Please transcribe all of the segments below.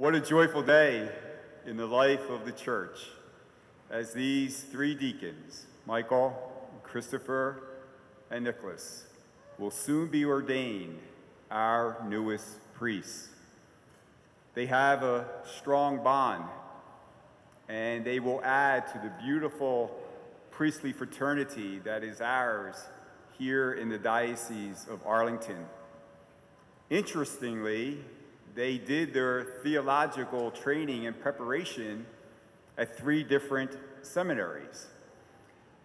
What a joyful day in the life of the church as these three deacons, Michael, Christopher, and Nicholas, will soon be ordained our newest priests. They have a strong bond, and they will add to the beautiful priestly fraternity that is ours here in the Diocese of Arlington. Interestingly, they did their theological training and preparation at three different seminaries.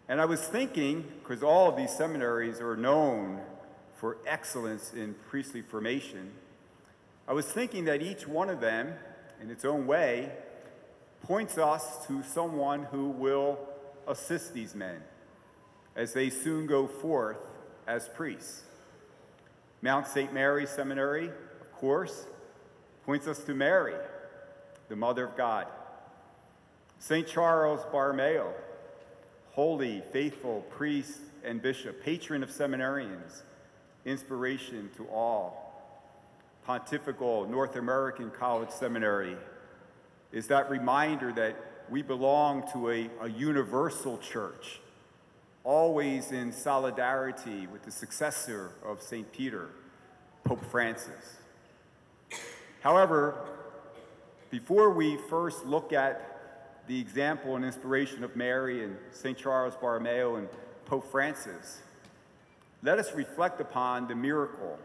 And I was thinking, because all of these seminaries are known for excellence in priestly formation, I was thinking that each one of them, in its own way, points us to someone who will assist these men as they soon go forth as priests. Mount St. Mary Seminary, of course, points us to Mary, the Mother of God. St. Charles Borromeo, holy, faithful priest and bishop, patron of seminarians, inspiration to all. Pontifical North American College Seminary is that reminder that we belong to a, a universal church, always in solidarity with the successor of St. Peter, Pope Francis. However, before we first look at the example and inspiration of Mary and St. Charles Borromeo and Pope Francis, let us reflect upon the miracle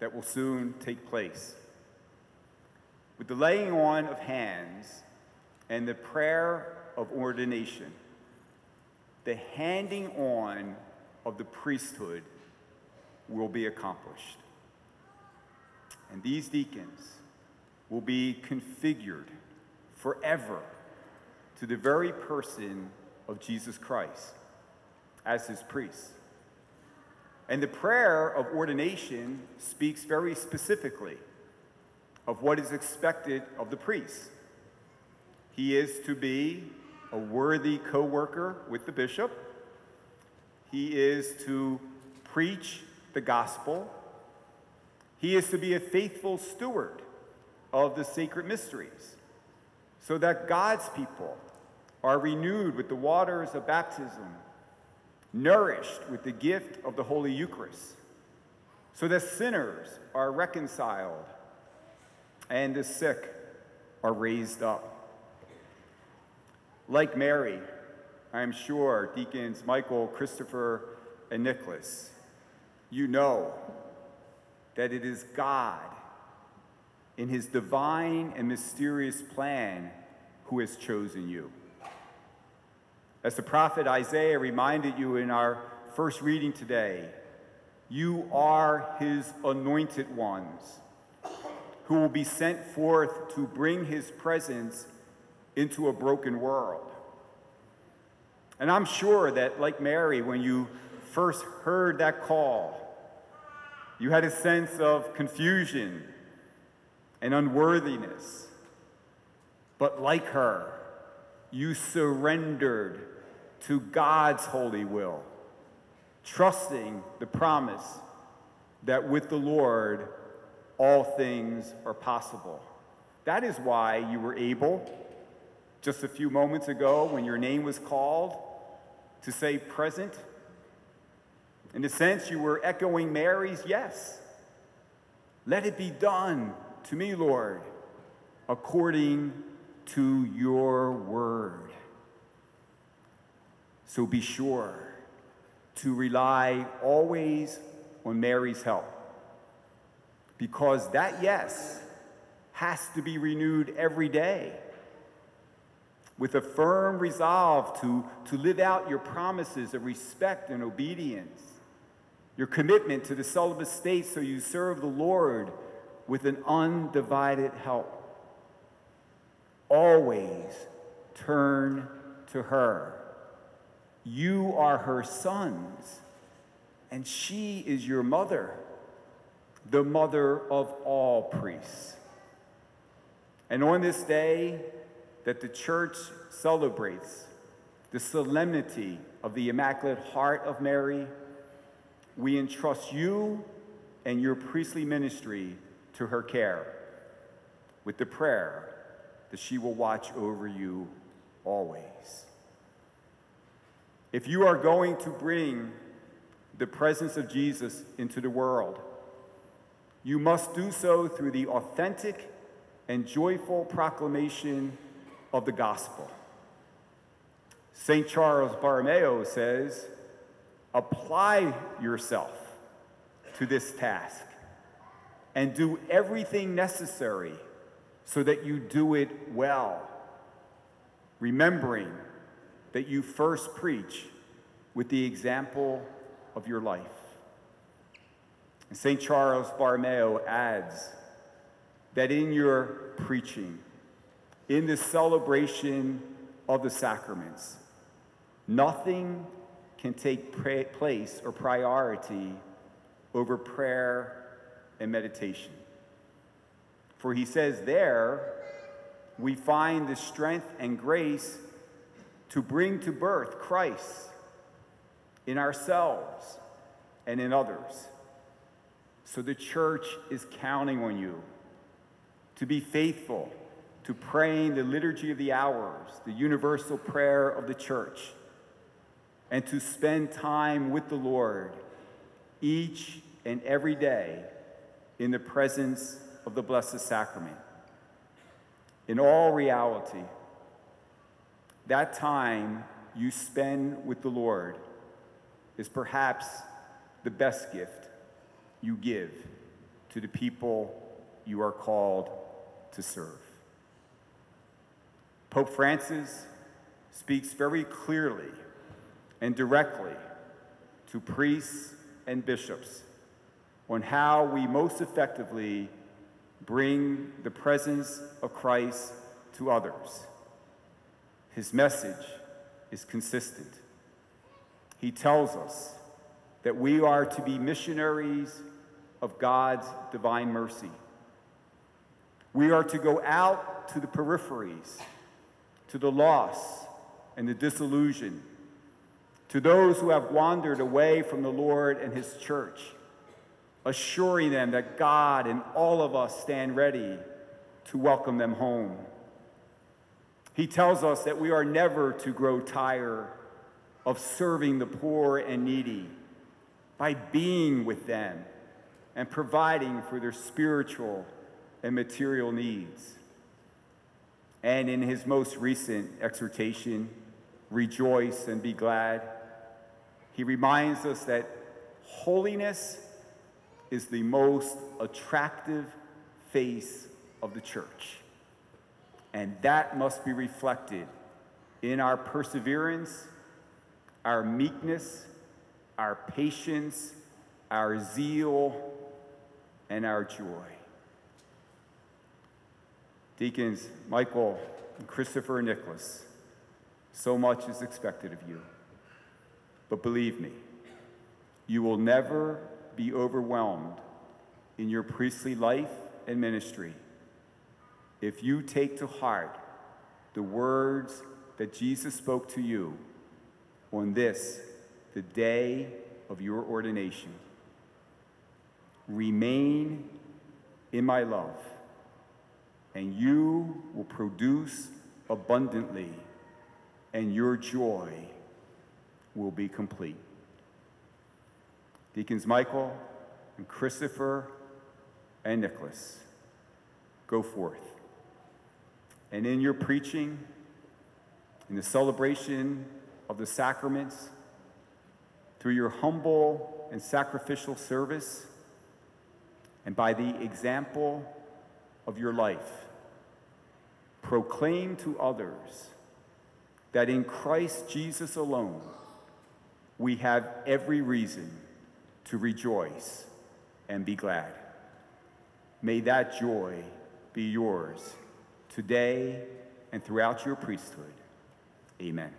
that will soon take place. With the laying on of hands and the prayer of ordination, the handing on of the priesthood will be accomplished. And these deacons will be configured forever to the very person of Jesus Christ as his priests. And the prayer of ordination speaks very specifically of what is expected of the priest. He is to be a worthy co worker with the bishop, he is to preach the gospel he is to be a faithful steward of the sacred mysteries so that God's people are renewed with the waters of baptism, nourished with the gift of the Holy Eucharist, so that sinners are reconciled and the sick are raised up. Like Mary, I am sure Deacons Michael, Christopher, and Nicholas, you know that it is God, in his divine and mysterious plan, who has chosen you. As the prophet Isaiah reminded you in our first reading today, you are his anointed ones who will be sent forth to bring his presence into a broken world. And I'm sure that, like Mary, when you first heard that call, you had a sense of confusion and unworthiness. But like her, you surrendered to God's holy will, trusting the promise that with the Lord, all things are possible. That is why you were able, just a few moments ago when your name was called, to say present in a sense, you were echoing Mary's yes. Let it be done to me, Lord, according to your word. So be sure to rely always on Mary's help, because that yes has to be renewed every day with a firm resolve to, to live out your promises of respect and obedience your commitment to the celibate state so you serve the Lord with an undivided help. Always turn to her. You are her sons, and she is your mother, the mother of all priests. And on this day that the church celebrates the solemnity of the Immaculate Heart of Mary, we entrust you and your priestly ministry to her care. with the prayer that she will watch over you always. If you are going to bring the presence of Jesus into the world, you must do so through the authentic and joyful proclamation of the gospel. St. Charles Borromeo says, apply yourself to this task and do everything necessary so that you do it well, remembering that you first preach with the example of your life. And St. Charles Borromeo adds that in your preaching, in the celebration of the sacraments, nothing can take place or priority over prayer and meditation. For he says there, we find the strength and grace to bring to birth Christ in ourselves and in others. So the church is counting on you to be faithful to praying the liturgy of the hours, the universal prayer of the church, and to spend time with the Lord each and every day in the presence of the Blessed Sacrament. In all reality, that time you spend with the Lord is perhaps the best gift you give to the people you are called to serve. Pope Francis speaks very clearly and directly to priests and bishops on how we most effectively bring the presence of Christ to others. His message is consistent. He tells us that we are to be missionaries of God's divine mercy. We are to go out to the peripheries, to the lost and the disillusioned, to those who have wandered away from the Lord and His church, assuring them that God and all of us stand ready to welcome them home. He tells us that we are never to grow tired of serving the poor and needy by being with them and providing for their spiritual and material needs. And in his most recent exhortation, Rejoice and be glad, he reminds us that holiness is the most attractive face of the church. And that must be reflected in our perseverance, our meekness, our patience, our zeal, and our joy. Deacons Michael Christopher and Nicholas, so much is expected of you. But believe me, you will never be overwhelmed in your priestly life and ministry if you take to heart the words that Jesus spoke to you on this, the day of your ordination. Remain in my love, and you will produce abundantly, and your joy will be complete. Deacons Michael and Christopher and Nicholas, go forth. And in your preaching, in the celebration of the sacraments, through your humble and sacrificial service, and by the example of your life, proclaim to others that in Christ Jesus alone, we have every reason to rejoice and be glad. May that joy be yours today and throughout your priesthood. Amen.